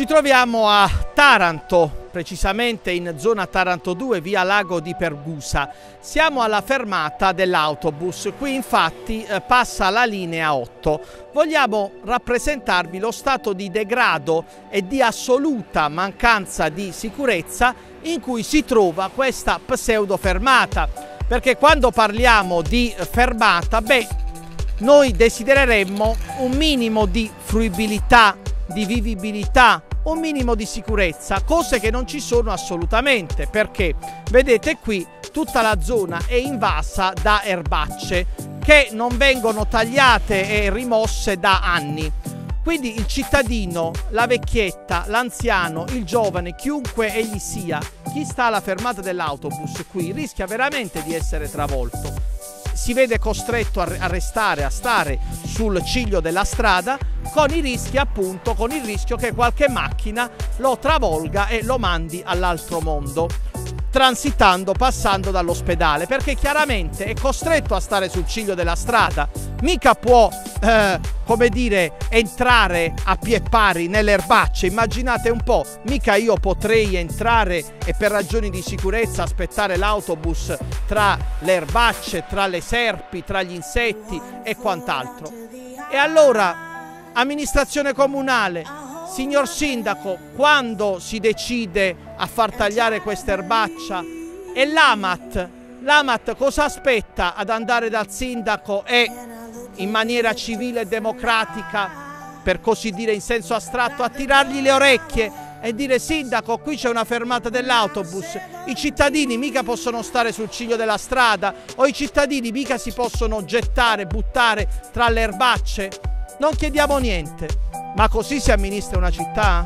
Ci troviamo a Taranto, precisamente in zona Taranto 2, via Lago di Pergusa. Siamo alla fermata dell'autobus, qui infatti eh, passa la linea 8. Vogliamo rappresentarvi lo stato di degrado e di assoluta mancanza di sicurezza in cui si trova questa pseudo fermata. Perché quando parliamo di fermata, beh, noi desidereremmo un minimo di fruibilità di vivibilità, un minimo di sicurezza, cose che non ci sono assolutamente perché vedete qui tutta la zona è invasa da erbacce che non vengono tagliate e rimosse da anni. Quindi il cittadino, la vecchietta, l'anziano, il giovane, chiunque egli sia, chi sta alla fermata dell'autobus qui rischia veramente di essere travolto. Si vede costretto a restare, a stare sul ciglio della strada con i rischi appunto, con il rischio che qualche macchina lo travolga e lo mandi all'altro mondo transitando, passando dall'ospedale, perché chiaramente è costretto a stare sul ciglio della strada, mica può, eh, come dire, entrare a pie pari nelle erbacce, immaginate un po', mica io potrei entrare e per ragioni di sicurezza aspettare l'autobus tra le erbacce, tra le serpi, tra gli insetti e quant'altro. E allora amministrazione comunale, signor sindaco, quando si decide a far tagliare questa erbaccia? E l'AMAT, l'AMAT cosa aspetta ad andare dal sindaco e in maniera civile e democratica, per così dire in senso astratto, a tirargli le orecchie e dire sindaco qui c'è una fermata dell'autobus, i cittadini mica possono stare sul ciglio della strada o i cittadini mica si possono gettare, buttare tra le erbacce. Non chiediamo niente, ma così si amministra una città?